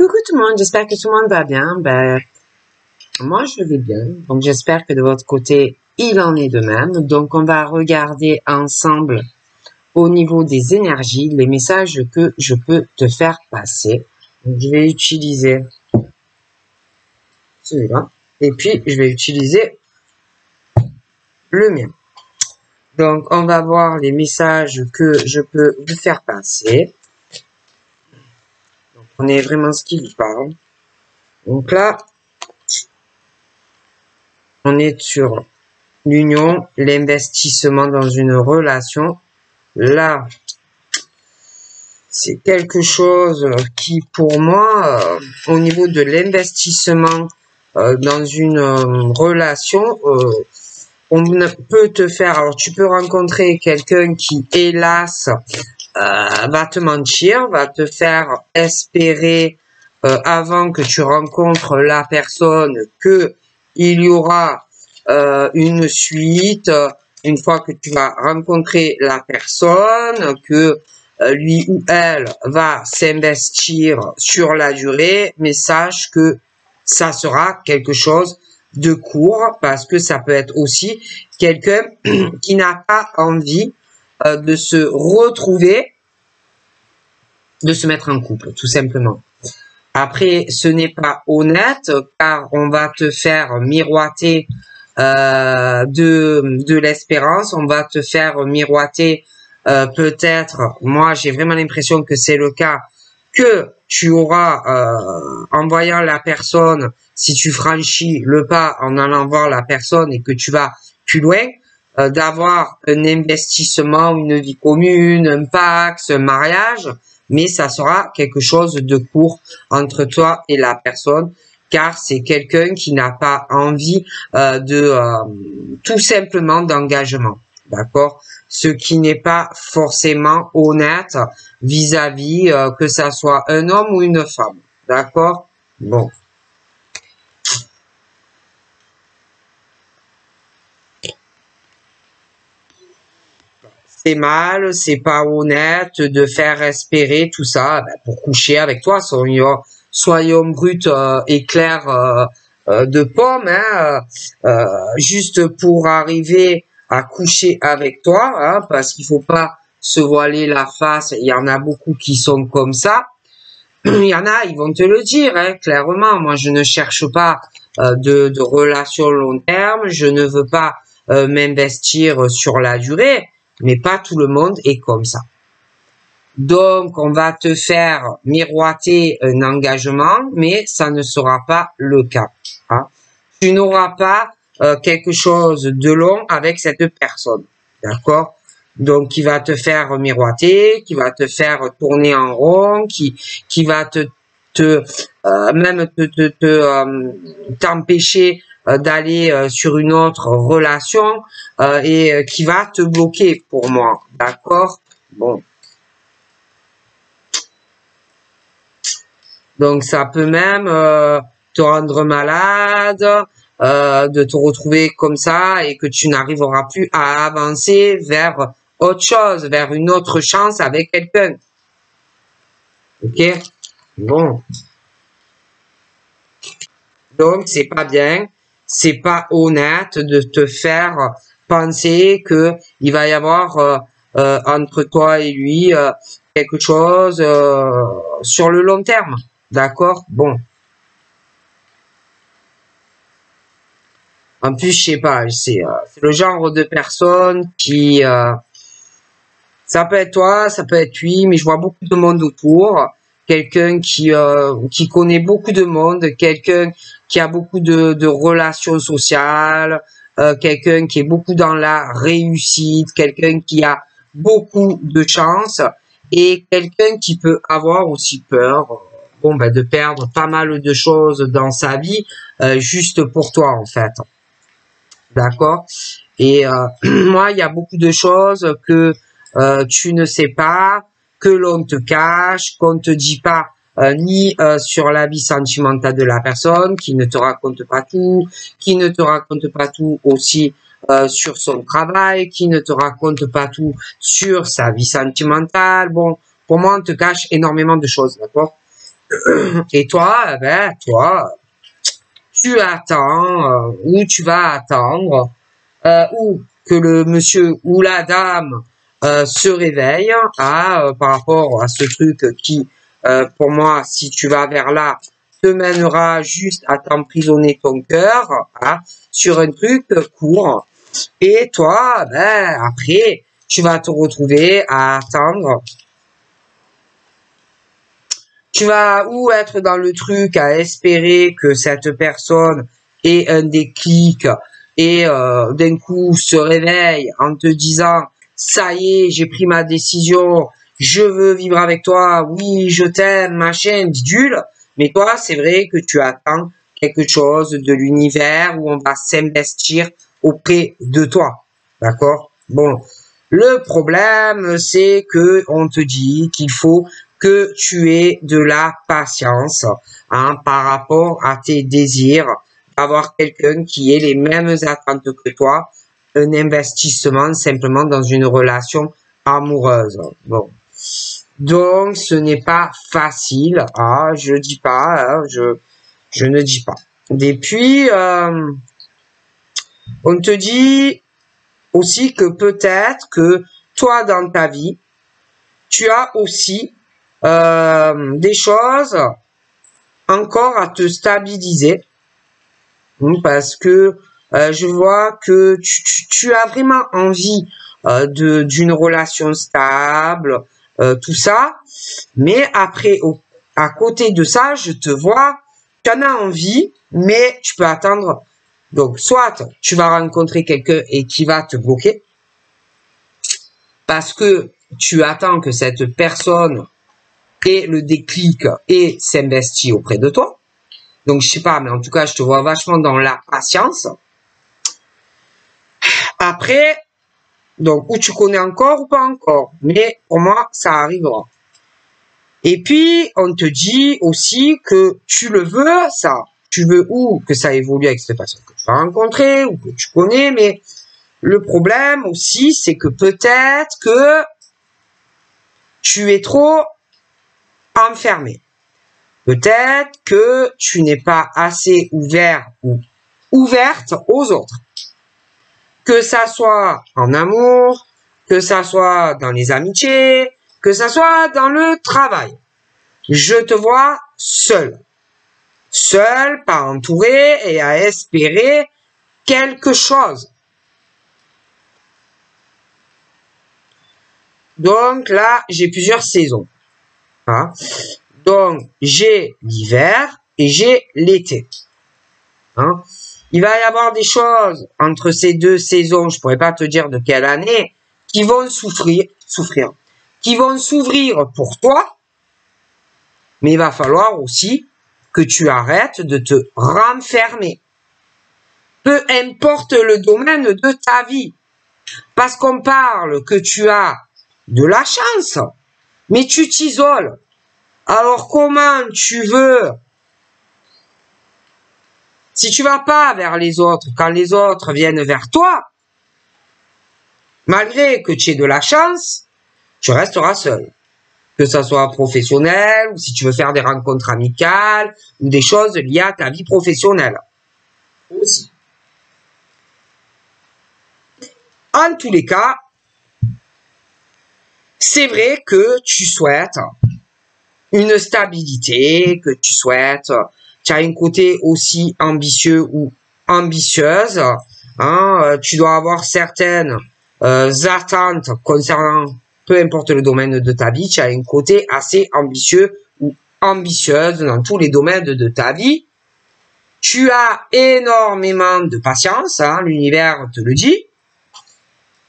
Coucou tout le monde, j'espère que tout le monde va bien. Ben, moi je vais bien, donc j'espère que de votre côté il en est de même. Donc on va regarder ensemble au niveau des énergies les messages que je peux te faire passer. je vais utiliser celui-là et puis je vais utiliser le mien. Donc on va voir les messages que je peux vous faire passer. On est vraiment ce qu'il parle. Donc là, on est sur l'union, l'investissement dans une relation. Là, c'est quelque chose qui, pour moi, euh, au niveau de l'investissement euh, dans une euh, relation, on peut te faire. Alors, tu peux rencontrer quelqu'un qui, hélas, euh, va te mentir, va te faire espérer euh, avant que tu rencontres la personne que il y aura euh, une suite une fois que tu vas rencontrer la personne, que lui ou elle va s'investir sur la durée, mais sache que ça sera quelque chose de court parce que ça peut être aussi quelqu'un qui n'a pas envie euh, de se retrouver, de se mettre en couple, tout simplement. Après, ce n'est pas honnête car on va te faire miroiter euh, de, de l'espérance, on va te faire miroiter euh, peut-être, moi j'ai vraiment l'impression que c'est le cas, que tu auras, euh, en voyant la personne, si tu franchis le pas en allant voir la personne et que tu vas plus loin, d'avoir un investissement, une vie commune, un pax, un mariage, mais ça sera quelque chose de court entre toi et la personne car c'est quelqu'un qui n'a pas envie euh, de euh, tout simplement d'engagement. D'accord? Ce qui n'est pas forcément honnête vis-à-vis -vis, que ça soit un homme ou une femme. D'accord? Bon. C'est mal, c'est pas honnête de faire espérer tout ça ben, pour coucher avec toi. Soyons, soyons brut euh, et clair euh, euh, de pomme, hein, juste pour arriver à coucher avec toi, hein, parce qu'il faut pas se voiler la face. Il y en a beaucoup qui sont comme ça. Il y en a, ils vont te le dire, hein, clairement. Moi, je ne cherche pas de, de relation long terme. Je ne veux pas m'investir sur la durée mais pas tout le monde est comme ça. Donc, on va te faire miroiter un engagement, mais ça ne sera pas le cas. Hein. Tu n'auras pas euh, quelque chose de long avec cette personne. D'accord? Donc, qui va te faire miroiter, qui va te faire tourner en rond, qui, qui va te, te euh, même te, te, euh, t'empêcher euh, d'aller euh, sur une autre relation euh, et qui va te bloquer pour moi. D'accord? Bon. Donc ça peut même te rendre malade, de te retrouver comme ça et que tu n'arriveras plus à avancer vers autre chose, vers une autre chance avec quelqu'un. Ok? Bon. Donc, c'est pas bien c'est pas honnête de te faire penser que il va y avoir euh, euh, entre toi et lui euh, quelque chose sur le long terme. D'accord? Bon. En plus, je sais pas, c'est le genre de personne qui... ça peut être toi, ça peut être lui, mais je vois beaucoup de monde autour quelqu'un qui euh, qui connaît beaucoup de monde, quelqu'un qui a beaucoup de, de relations sociales, euh, quelqu'un qui est beaucoup dans la réussite, quelqu'un qui a beaucoup de chance et quelqu'un qui peut avoir aussi peur bon ben de perdre pas mal de choses dans sa vie euh, juste pour toi en fait. D'accord? Et moi il y a beaucoup de choses que tu ne sais pas, que l'on te cache, qu'on te dit pas euh, ni euh, sur la vie sentimentale de la personne, qui ne te raconte pas tout, qui ne te raconte pas tout aussi euh, sur son travail, qui ne te raconte pas tout sur sa vie sentimentale. Bon, pour moi, on te cache énormément de choses, d'accord? Et toi, ben, toi, tu attends, euh, ou tu vas attendre, euh, ou que le monsieur ou la dame euh, se réveille à, euh, par rapport à ce truc qui, pour moi, si tu vas vers là, te mènera juste à t'emprisonner ton cœur hein, sur un truc court. Et toi, ben, après, tu vas te retrouver à attendre tu vas ou être dans le truc à espérer que cette personne ait un déclic et euh, d'un coup se réveille en te disant ça y est, j'ai pris ma décision, je veux vivre avec toi, oui, je t'aime, machin, bidule. Mais toi, c'est vrai que tu attends quelque chose de l'univers où on va s'investir auprès de toi. D'accord? Bon, le problème, c'est que on te dit qu'il faut que tu aies de la patience hein, par rapport à tes désirs, d'avoir quelqu'un qui ait les mêmes attentes que toi, un investissement simplement dans une relation amoureuse. Bon. Donc, ce n'est pas facile. Ah, je dis pas, hein, je, ne dis pas. Et puis, euh, on te dit aussi que peut-être que toi, dans ta vie, tu as aussi euh, des choses encore à te stabiliser hmm, parce que euh, je vois que tu, tu, as vraiment envie d'une relation stable, tout ça, mais après au, à côté de ça, je te vois, tu en as envie, mais tu peux attendre. Donc soit tu vas rencontrer quelqu'un et qui va te bloquer parce que tu attends que cette personne et le déclic et s'investit auprès de toi. Donc, je sais pas, mais en tout cas, je te vois vachement dans la patience. Après, donc, où tu connais encore ou pas encore. Mais pour moi, ça arrivera. Et puis, on te dit aussi que tu le veux, ça. Tu veux ou que ça évolue avec cette personne que tu as rencontrée ou que tu connais, mais le problème aussi, c'est que peut-être que tu es trop enfermé. Peut-être que tu n'es pas assez ouvert ou ouverte aux autres. Que ça soit en amour, que ça soit dans les amitiés, que ça soit dans le travail. Je te vois seul. Seul, pas entouré et à espérer quelque chose. Donc là, j'ai plusieurs saisons. Hein? Donc, j'ai l'hiver et j'ai l'été. Hein? Il va y avoir des choses entre ces deux saisons, je pourrais pas te dire de quelle année, qui vont souffrir, souffrir, qui vont s'ouvrir pour toi, mais il va falloir aussi que tu arrêtes de te renfermer. Peu importe le domaine de ta vie. Parce qu'on parle que tu as de la chance, mais tu t'isoles. Alors comment tu veux Si tu vas pas vers les autres, quand les autres viennent vers toi, malgré que tu aies de la chance, tu resteras seul. Que ça soit professionnel, ou si tu veux faire des rencontres amicales, ou des choses liées à ta vie professionnelle. Aussi. En tous les cas, c'est vrai que tu souhaites une stabilité, que tu souhaites, tu as un côté aussi ambitieux ou ambitieuse, hein, euh, tu dois avoir certaines euh, attentes concernant peu importe le domaine de ta vie, tu as un côté assez ambitieux ou ambitieuse dans tous les domaines de ta vie. Tu as énormément de patience, hein, l'univers te le dit,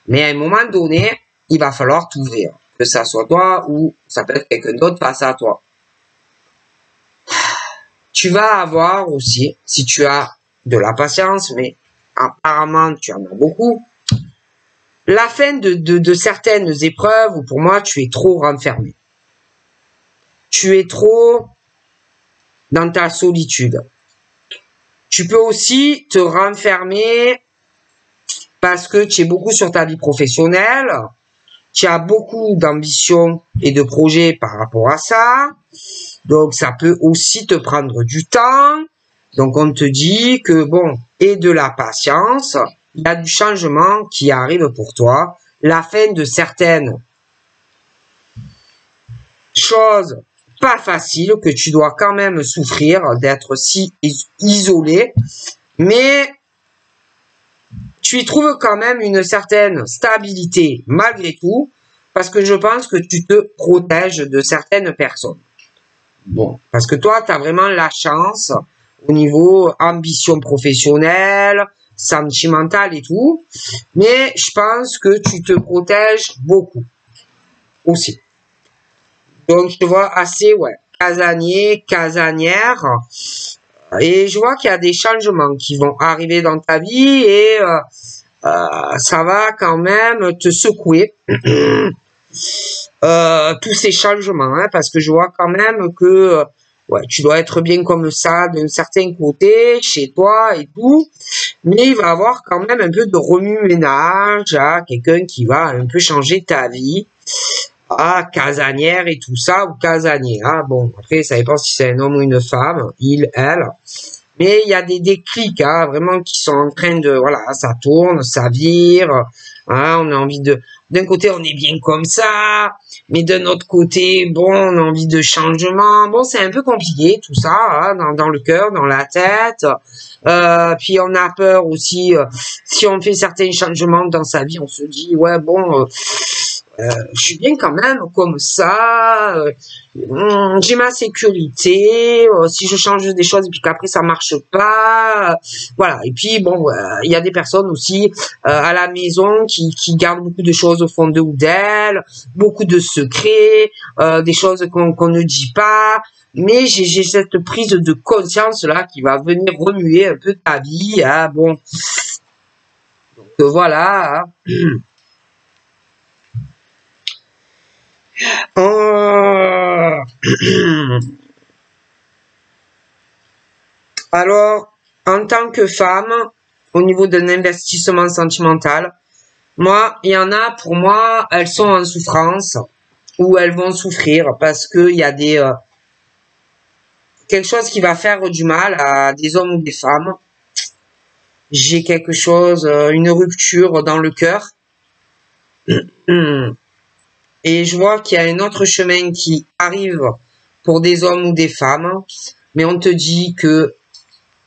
mais à un moment donné, il va falloir t'ouvrir que ça soit toi ou ça peut être quelqu'un d'autre face à toi. Tu vas avoir aussi, si tu as de la patience, mais apparemment tu en as beaucoup, la fin de, certaines épreuves où pour moi tu es trop renfermé. Tu es trop dans ta solitude. Tu peux aussi te renfermer parce que tu es beaucoup sur ta vie professionnelle, tu as beaucoup d'ambition et de projets par rapport à ça. Donc, ça peut aussi te prendre du temps. Donc, on te dit que, bon, et de la patience, il y a du changement qui arrive pour toi. La fin de certaines choses pas faciles que tu dois quand même souffrir d'être si isolé. Mais tu y trouves quand même une certaine stabilité malgré tout, parce que je pense que tu te protèges de certaines personnes. Bon, parce que toi, tu as vraiment la chance au niveau ambition professionnelle, sentimentale et tout, mais je pense que tu te protèges beaucoup aussi. Donc, je te vois assez, ouais, casanier, casanière, et je vois qu'il y a des changements qui vont arriver dans ta vie et euh, euh, ça va quand même te secouer. Euh, tous ces changements, hein, parce que je vois quand même que ouais, tu dois être bien comme ça d'un certain côté, chez toi et tout, mais il va y avoir quand même un peu de remue-ménage, à quelqu'un qui va un peu changer ta vie, ah, casanière et tout ça, ou casanier. Ah, bon, après, ça dépend si c'est un homme ou une femme, il, elle. Mais il y a des déclics, hein, vraiment, qui sont en train de, voilà, ça tourne, ça vire. Hein, on a envie de, d'un côté, on est bien comme ça, mais d'un autre côté, bon, on a envie de changement. Bon, c'est un peu compliqué, tout ça, hein, dans, le cœur, dans la tête. Euh, puis on a peur aussi, euh, si on fait certains changements dans sa vie, on se dit, ouais, bon, euh, je suis bien quand même comme ça, euh, hmm, j'ai ma sécurité, euh, si je change des choses et puis qu'après ça marche pas, voilà. Et puis bon, il y a des personnes aussi à la maison qui, qui gardent beaucoup de choses au fond d'eux ou d'elles, beaucoup de secrets, des choses qu'on ne dit pas, mais j'ai cette prise de conscience là qui va venir remuer un peu ta vie, hein, bon. Donc voilà. Hein. Oh. Alors, en tant que femme, au niveau d'un investissement sentimental, moi, il y en a, pour moi, elles sont en souffrance ou elles vont souffrir parce qu'il y a des euh, quelque chose qui va faire du mal à des hommes ou des femmes. J'ai quelque chose, euh, une rupture dans le cœur. Et je vois qu'il y a un autre chemin qui arrive pour des hommes ou des femmes, mais on te dit que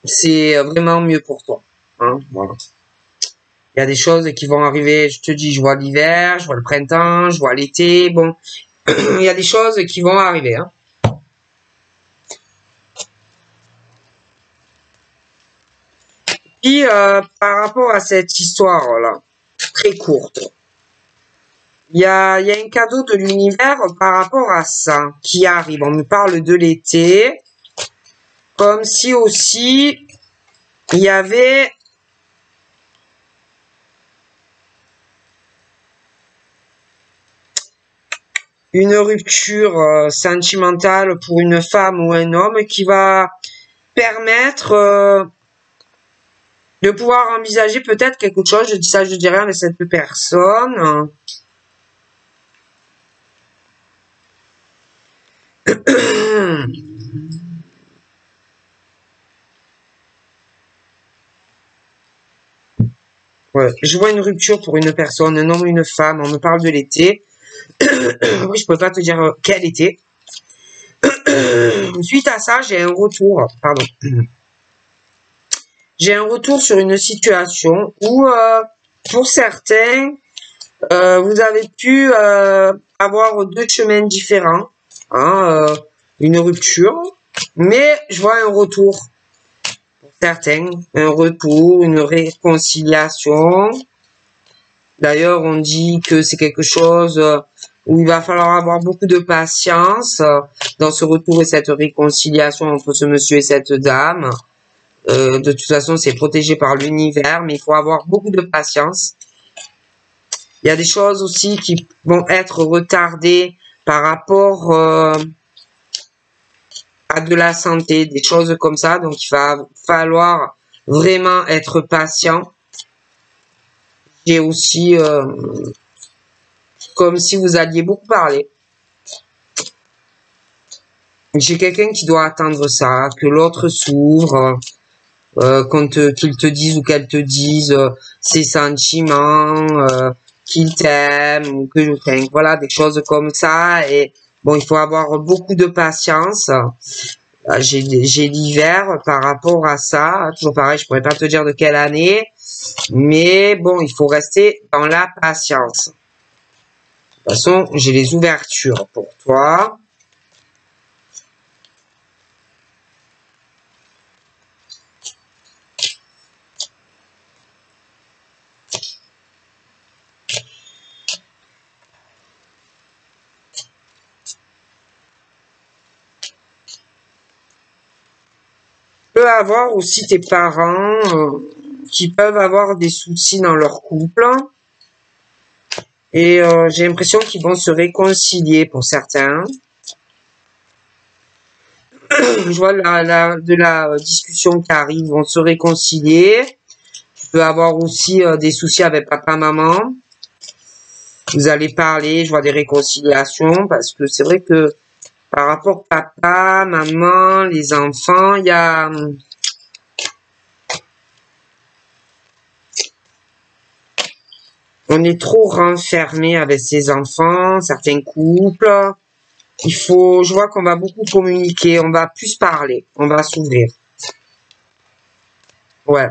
c'est vraiment mieux pour toi. Hein. Il y a des choses qui vont arriver, je te dis, je vois l'hiver, je vois le printemps, je vois l'été, bon, il y a des choses qui vont arriver. Hein. Puis, euh, par rapport à cette histoire-là, très courte, il y a, y a un cadeau de l'univers par rapport à ça qui arrive. On me parle de l'été. Comme si aussi il y avait une rupture euh, sentimentale pour une femme ou un homme qui va permettre euh, de pouvoir envisager peut-être quelque chose. Je dis ça, je dirais, avec cette personne. Je vois une rupture pour une personne, un homme une femme. On me parle de l'été. oui, je peux pas te dire euh, quel été. Suite à ça, j'ai un retour. Pardon. J'ai un retour sur une situation où, euh, pour certains, euh, vous avez pu avoir deux chemins différents. Hein, euh, une rupture, mais je vois un retour pour certains, un retour, une réconciliation. D'ailleurs, on dit que c'est quelque chose euh, où il va falloir avoir beaucoup de patience euh, dans ce retour et cette réconciliation entre ce monsieur et cette dame. de toute façon, c'est protégé par l'univers, mais il faut avoir beaucoup de patience. Il y a des choses aussi qui vont être retardées par rapport euh, à de la santé, des choses comme ça. Donc, il va falloir vraiment être patient. J'ai aussi euh, comme si vous alliez beaucoup parler. j'ai quelqu'un qui doit attendre ça, que l'autre s'ouvre, euh, qu'il te dise ou qu'elle te dise euh, ses sentiments, euh, qu'il t'aime ou que je t'aime, voilà, des choses comme ça. Et bon, il faut avoir beaucoup de patience. Euh, j'ai l'hiver par rapport à ça. Toujours pareil, je pourrais pas te dire de quelle année, mais bon, il faut rester dans la patience. De toute façon, j'ai les ouvertures pour toi. Avoir aussi tes parents euh, qui peuvent avoir des soucis dans leur couple. Et euh, j'ai l'impression qu'ils vont se réconcilier pour certains. Je vois de la discussion qui arrive, vont se réconcilier. Tu peux avoir aussi euh, des soucis avec papa, maman. Vous allez parler, je vois des réconciliations, parce que c'est vrai que par rapport papa, maman, les enfants, il y a on est trop renfermé avec ses enfants, certains couples. Il faut, je vois qu'on va beaucoup communiquer, on va plus parler, on va s'ouvrir. Ouais.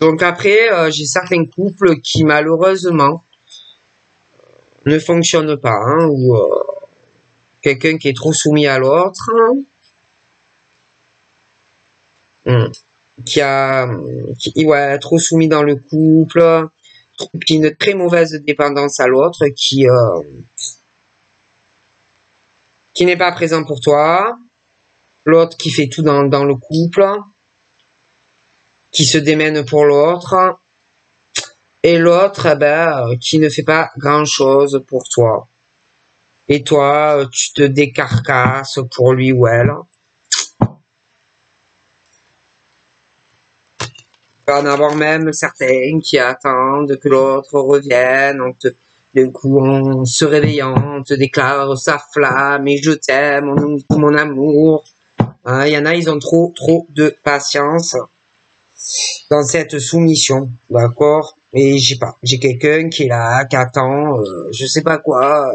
Donc après, euh, j'ai certains couples qui malheureusement ne fonctionnent pas, hein, ou euh, quelqu'un qui est trop soumis à l'autre, hmm. qui a, qui, ouais, trop soumis dans le couple, qui a une très mauvaise dépendance à l'autre, qui, euh, qui n'est pas présent pour toi, l'autre qui fait tout dans, dans le couple qui se démène pour l'autre, et l'autre, eh ben, qui ne fait pas grand chose pour toi. Et toi, tu te décarcasses pour lui ou elle. Il en avoir même certains qui attendent que l'autre revienne, on te, d'un coup, en se réveillant, on te déclare sa flamme et je t'aime, mon, mon amour. Hein, il y en a, ils ont trop, trop de patience dans cette soumission, d'accord? Et j'ai pas, j'ai quelqu'un qui est là, qui attend, euh, je sais pas quoi,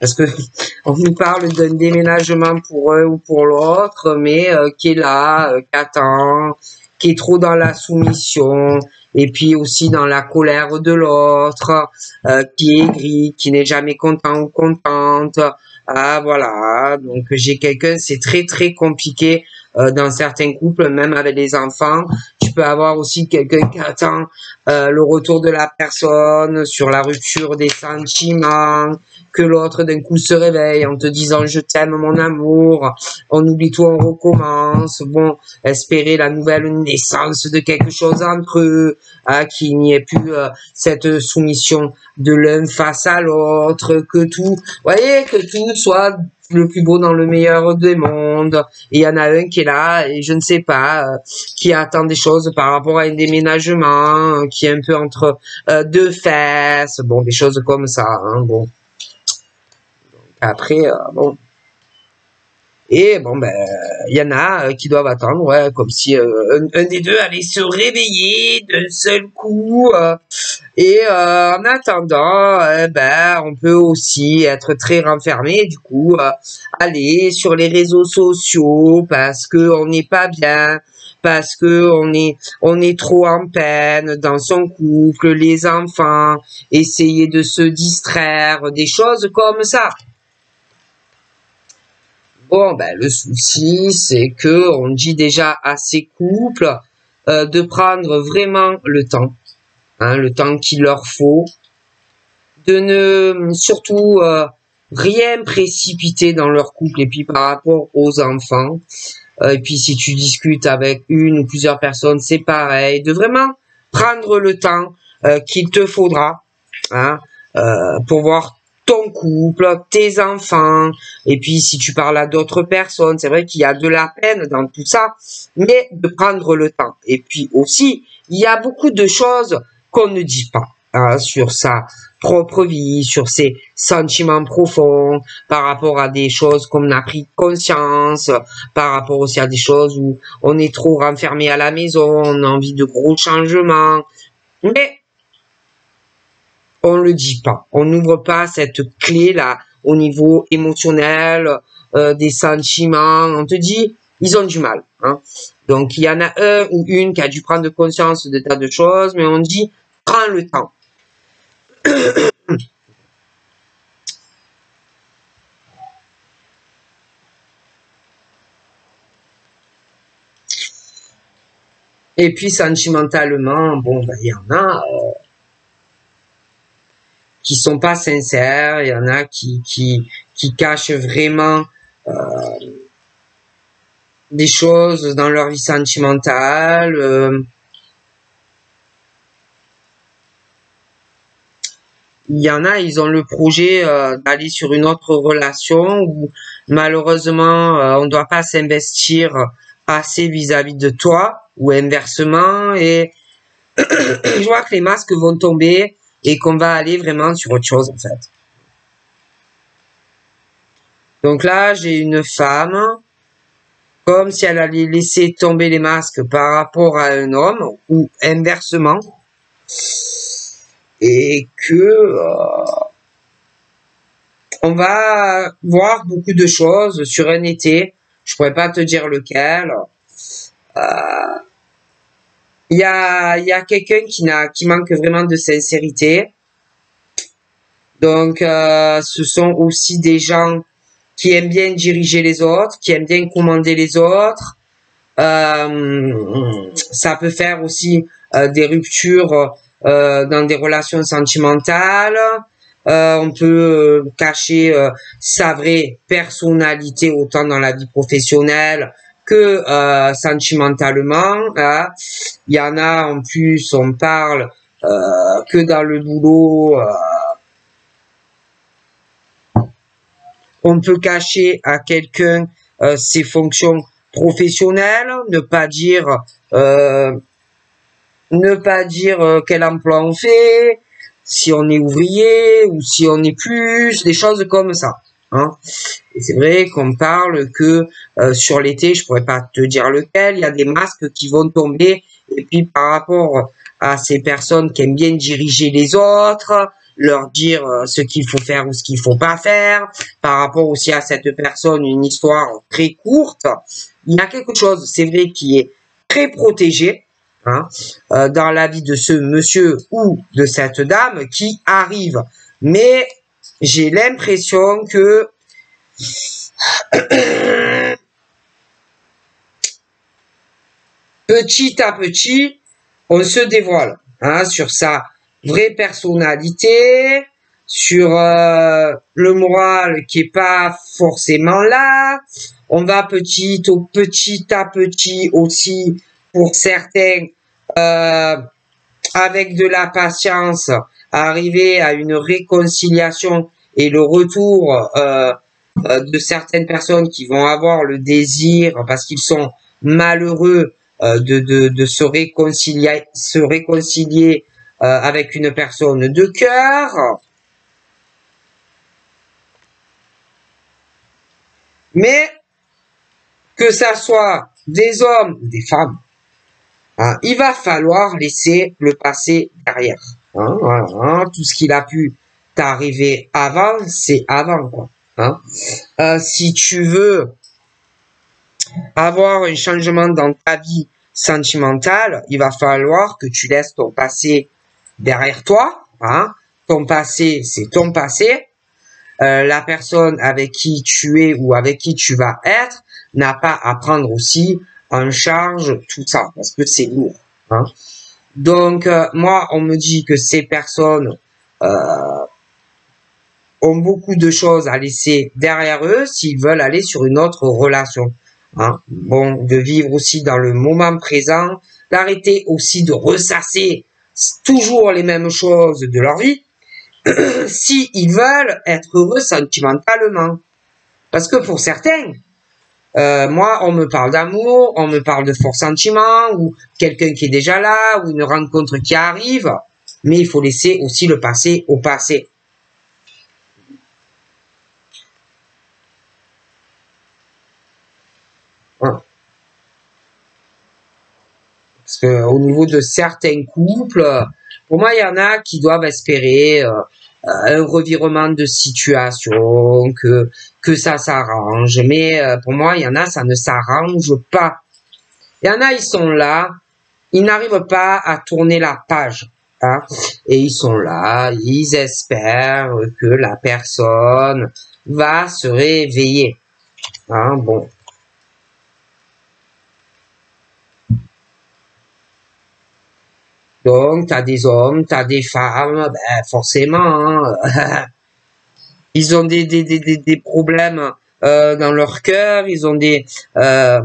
parce que on nous parle d'un déménagement pour eux ou pour l'autre, mais euh, qui est là, euh, qui attend, qui est trop dans la soumission, et puis aussi dans la colère de l'autre, qui est gris, qui n'est jamais content ou contente. Ah voilà, donc j'ai quelqu'un, c'est très très compliqué euh, dans certains couples, même avec les enfants. Tu peux avoir aussi quelqu'un qui attend euh, le retour de la personne sur la rupture des sentiments, que l'autre d'un coup se réveille en te disant je t'aime mon amour, on oublie tout, on recommence. Bon, espérer la nouvelle naissance de quelque chose entre eux, hein, qu'il n'y ait plus euh, cette soumission de l'un face à l'autre, que tout, voyez, que tout soit le plus beau dans le meilleur des mondes. Il y en a un qui est là, et je ne sais pas, euh, qui attend des choses par rapport à un déménagement, euh, qui est un peu entre euh, deux fesses, bon, des choses comme ça, hein, bon. après, bon, et bon, ben, il y en a euh, qui doivent attendre, ouais, comme si euh, un, des deux allait se réveiller d'un seul coup. Euh, et en attendant, ben, on peut aussi être très renfermé, du coup, aller sur les réseaux sociaux parce que on n'est pas bien, parce que on est on est trop en peine dans son couple, les enfants, essayer de se distraire, des choses comme ça. Bon, ben, le souci, c'est que on dit déjà à ces couples euh, de prendre vraiment le temps, hein, le temps qu'il leur faut, de ne surtout euh, rien précipiter dans leur couple et puis par rapport aux enfants. Euh, et puis si tu discutes avec une ou plusieurs personnes, c'est pareil, de vraiment prendre le temps qu'il te faudra hein, pour voir ton couple, tes enfants, et puis si tu parles à d'autres personnes, c'est vrai qu'il y a de la peine dans tout ça, mais de prendre le temps. Et puis aussi, il y a beaucoup de choses qu'on ne dit pas. hein, sur sa propre vie, sur ses sentiments profonds, par rapport à des choses qu'on a pris conscience, par rapport aussi à des choses où on est trop renfermé à la maison, on a envie de gros changements. Mais on le dit pas. On n'ouvre pas cette clé là au niveau émotionnel, euh, des sentiments. On te dit, ils ont du mal. Hein. Donc il y en a un ou une qui a dû prendre conscience de tas de choses, mais on dit, prends le temps. Et puis sentimentalement, bon, ben, il y en a euh, qui sont pas sincères, il y en a qui qui qui cachent vraiment euh, des choses dans leur vie sentimentale. Euh, il y en a, ils ont le projet euh, d'aller sur une autre relation où malheureusement euh, on ne doit pas s'investir assez vis-à-vis de toi ou inversement et je vois que les masques vont tomber et qu'on va aller vraiment sur autre chose en fait. Donc là, j'ai une femme comme si elle allait laisser tomber les masques par rapport à un homme ou inversement et que euh, on va voir beaucoup de choses sur un été. Je pourrais pas te dire lequel. Euh, il y a, y a quelqu'un qui n'a qui manque vraiment de sincérité. Donc, euh, ce sont aussi des gens qui aiment bien diriger les autres, qui aiment bien commander les autres. Euh, ça peut faire aussi euh, des ruptures euh, dans des relations sentimentales. Euh, on peut cacher sa vraie personnalité autant dans la vie professionnelle que sentimentalement. Hein. Il y en a en plus, on parle que dans le boulot on peut cacher à quelqu'un euh, ses fonctions professionnelles, ne pas dire euh, ne pas dire euh, quel emploi on fait, si on est ouvrier ou si on est plus, des choses comme ça. Hein. Et c'est vrai qu'on parle que sur l'été, je pourrais pas te dire lequel, il y a des masques qui vont tomber. Et puis par rapport à ces personnes qui aiment bien diriger les autres, leur dire euh, ce qu'il faut faire ou ce qu'il faut pas faire. Par rapport aussi à cette personne, une histoire très courte. Il y a quelque chose, c'est vrai, qui est très protégé hein, euh, dans la vie de ce monsieur ou de cette dame qui arrive. Mais j'ai l'impression que petit à petit, on se dévoile hein, sur ça vraie personnalité, sur euh, le moral qui est pas forcément là. On va petit au petit à petit aussi pour certains euh, avec de la patience arriver à une réconciliation et le retour euh, de certaines personnes qui vont avoir le désir parce qu'ils sont malheureux de, de, de se réconcilier se réconcilier euh, avec une personne de cœur. Mais que ça soit des hommes ou des femmes, hein, il va falloir laisser le passé derrière. Hein, hein, tout ce qu'il a pu t'arriver avant, c'est avant. Quoi, euh, si tu veux avoir un changement dans ta vie sentimentale, il va falloir que tu laisses ton passé derrière toi. Hein. Ton passé, c'est ton passé. Euh, la personne avec qui tu es ou avec qui tu vas être n'a pas à prendre aussi en charge tout ça parce que c'est lourd. Hein. Donc euh, moi, on me dit que ces personnes ont beaucoup de choses à laisser derrière eux s'ils veulent aller sur une autre relation. Hein. Bon, de vivre aussi dans le moment présent, d'arrêter aussi de ressasser toujours les mêmes choses de leur vie, si ils veulent être heureux sentimentalement. Parce que pour certains, euh, moi, on me parle d'amour, on me parle de fort sentiment, ou quelqu'un qui est déjà là, ou une rencontre qui arrive. mais il faut laisser aussi le passé au passé. Parce au niveau de certains couples, pour moi, il y en a qui doivent espérer euh, un revirement de situation, que que ça s'arrange. Mais euh, pour moi, il y en a, ça ne s'arrange pas. Il y en a, ils sont là, ils n'arrivent pas à tourner la page. Hein, et ils sont là, ils espèrent que la personne va se réveiller. Hein, bon, Donc, tu as des hommes, tu as des femmes, ben, forcément, hein. ils ont des, problèmes euh, dans leur cœur, ils ont des, euh,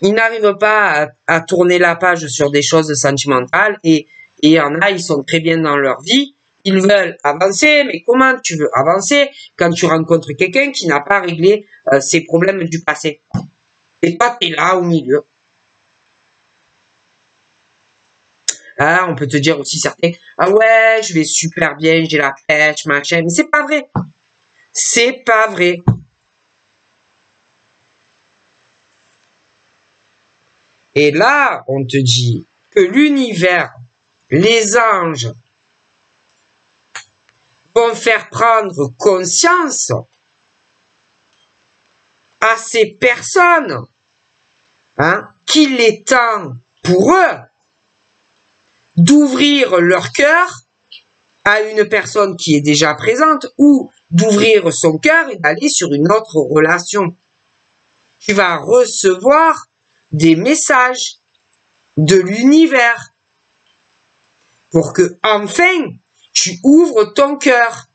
ils n'arrivent pas à, à, tourner la page sur des choses sentimentales et il y en a, ils sont très bien dans leur vie, ils veulent avancer, mais comment tu veux avancer quand tu rencontres quelqu'un qui n'a pas réglé euh, ses problèmes du passé? Et toi, tu es là au milieu. Ah, on peut te dire aussi certains, ah ouais, je vais super bien, j'ai la pêche, machin, mais c'est pas vrai. C'est pas vrai. Et là, on te dit que l'univers, les anges, vont faire prendre conscience à ces personnes hein, qu'il est temps pour eux d'ouvrir leur cœur à une personne qui est déjà présente ou d'ouvrir son cœur et d'aller sur une autre relation. Tu vas recevoir des messages de l'univers pour que enfin tu ouvres ton cœur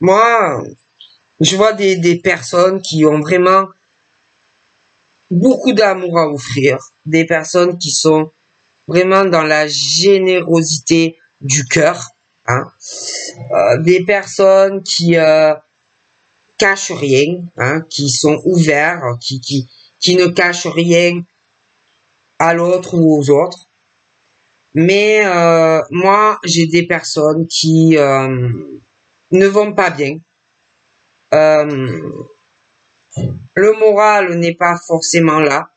Moi, je vois des, personnes qui ont vraiment beaucoup d'amour à offrir, des personnes qui sont vraiment dans la générosité du cœur, hein, euh, des personnes qui euh, cachent rien, hein, qui sont ouverts, qui ne cachent rien à l'autre ou aux autres. Mais euh, moi, j'ai des personnes qui euh, ne vont pas bien. Euh, le moral n'est pas forcément là.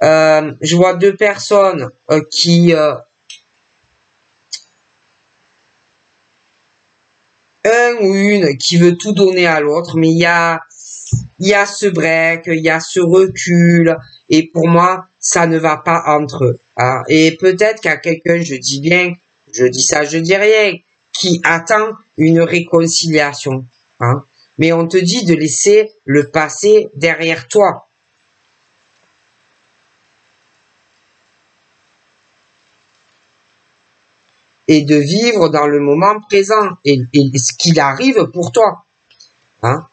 je vois deux personnes qui un ou une qui veut tout donner à l'autre, mais il y a y a ce break, il y a ce recul, et pour moi, ça ne va pas entre eux. Hein. Et peut-être qu'à quelqu'un, je dis bien, je dis ça, je dis rien, qui attend une réconciliation. Hein. Mais on te dit de laisser le passé derrière toi. Et de vivre dans le moment présent et, et ce qu'il arrive pour toi. Hein.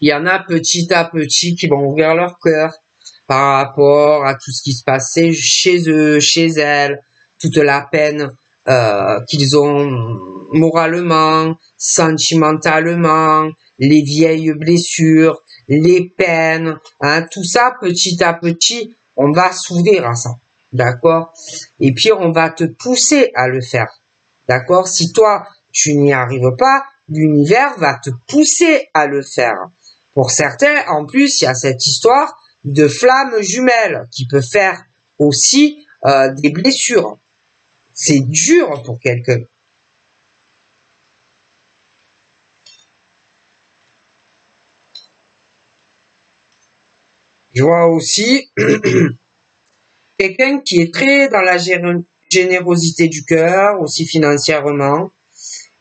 Il y en a petit à petit qui vont ouvrir leur cœur par rapport à tout ce qui se passait chez eux, chez elles, toute la peine euh, qu'ils ont moralement, sentimentalement, les vieilles blessures, les peines, hein, tout ça petit à petit, on va s'ouvrir à ça, d'accord? Et puis on va te pousser à le faire, d'accord? Si toi tu n'y arrives pas, l'univers va te pousser à le faire. Pour certains, en plus, il y a cette histoire de flamme jumelle qui peut faire aussi euh, des blessures. C'est dur pour quelqu'un. Je vois aussi quelqu'un qui est très dans la générosité du cœur, aussi financièrement,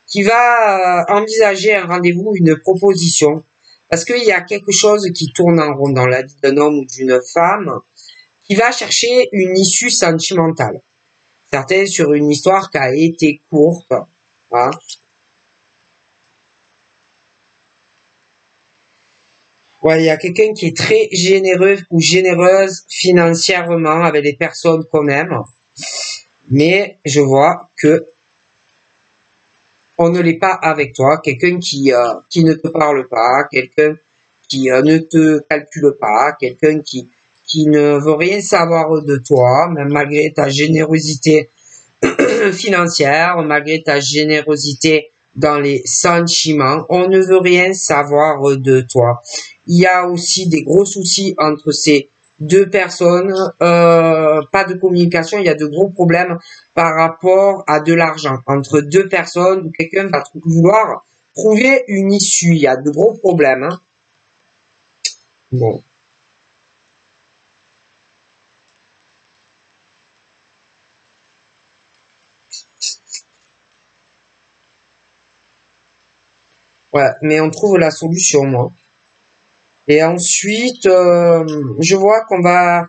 qui va euh, envisager un rendez-vous, une proposition Parce qu'il y a quelque chose qui tourne en rond dans la vie d'un homme ou d'une femme qui va chercher une issue sentimentale. Certains sur une histoire qui a été courte. Hein. Il y a quelqu'un qui est très généreux ou généreuse financièrement avec les personnes qu'on aime. Mais je vois que on ne l'est pas avec toi. Quelqu'un qui, euh, qui ne te parle pas, quelqu'un qui euh, ne te calcule pas, quelqu'un qui, qui ne veut rien savoir de toi, même malgré ta générosité financière, malgré ta générosité dans les sentiments, on ne veut rien savoir de toi. Il y a aussi des gros soucis entre ces deux personnes, euh, pas de communication, il y a de gros problèmes par rapport à de l'argent entre deux personnes où quelqu'un va vouloir trouver une issue. Il y a de gros problèmes. Hein. Bon. Ouais, mais on trouve la solution, moi. Et ensuite, euh, je vois qu'on va...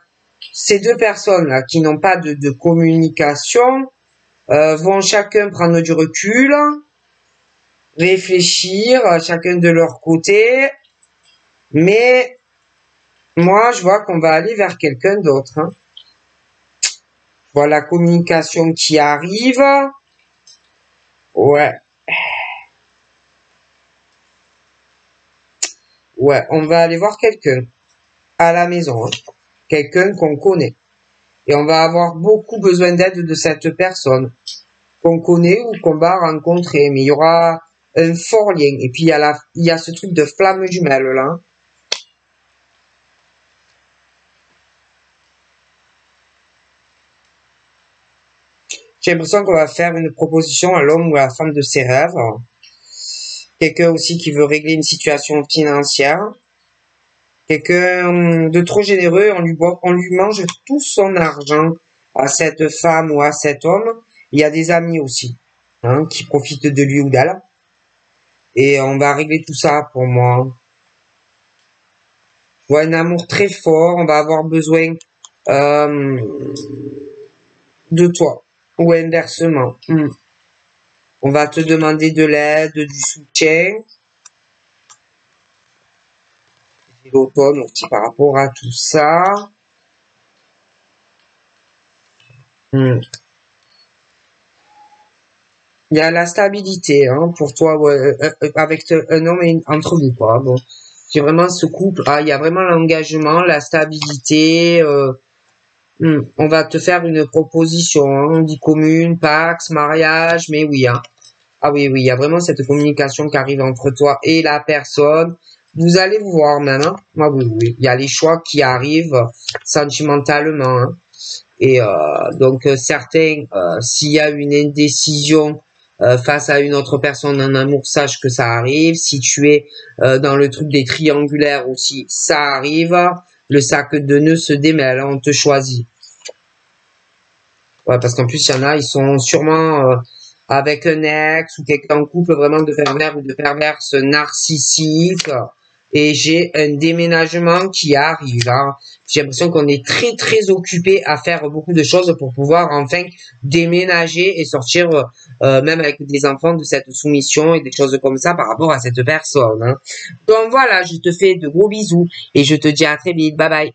Ces deux personnes-là qui n'ont pas de, communication euh, vont chacun prendre du recul, réfléchir, chacun de leur côté. Mais moi, je vois qu'on va aller vers quelqu'un d'autre. Hein. Je vois la communication qui arrive. Ouais. Ouais, on va aller voir quelqu'un à la maison, hein. Quelqu'un qu'on connaît. Et on va avoir beaucoup besoin d'aide de cette personne qu'on connaît ou qu'on va rencontrer. Mais il y aura un fort lien. Et puis il y a, ce truc de flamme jumelle là. J'ai l'impression qu'on va faire une proposition à l'homme ou à la femme de ses rêves quelqu'un aussi qui veut régler une situation financière, quelqu'un de trop généreux, on lui, mange tout son argent à cette femme ou à cet homme. Il y a des amis aussi hein, qui profitent de lui ou d'elle. Et on va régler tout ça pour moi. Je vois un amour très fort, on va avoir besoin euh, de toi. Ou inversement. Hmm. On va te demander de l'aide, du soutien. L'automne aussi par rapport à tout ça. Hmm. Il y a la stabilité hein, pour toi euh, euh, avec un homme et entre vous quoi. Bon, c'est vraiment ce couple. Ah, il y a vraiment l'engagement, la stabilité. Euh, hmm. On va te faire une proposition. Hein, on dit commune, pax, mariage, mais oui. Hein. Ah oui, oui, il y a vraiment cette communication qui arrive entre toi et la personne. Vous allez vous voir maintenant. Ah oui, oui, il y a les choix qui arrivent sentimentalement. Hein. Et euh, donc euh, certains, euh, s'il y a une indécision face à une autre personne en amour, sache que ça arrive. Si tu es dans le truc des triangulaires aussi, ça arrive. Le sac de nœuds se démêle, on te choisit. Ouais, parce qu'en plus, il y en a, ils sont sûrement avec un ex ou quelqu'un en couple vraiment de pervers ou de perverse narcissique. Et j'ai un déménagement qui arrive. Hein. J'ai l'impression qu'on est très très occupé à faire beaucoup de choses pour pouvoir enfin déménager et sortir euh, même avec des enfants de cette soumission et des choses comme ça par rapport à cette personne. Hein. Donc voilà, je te fais de gros bisous et je te dis à très vite. Bye bye.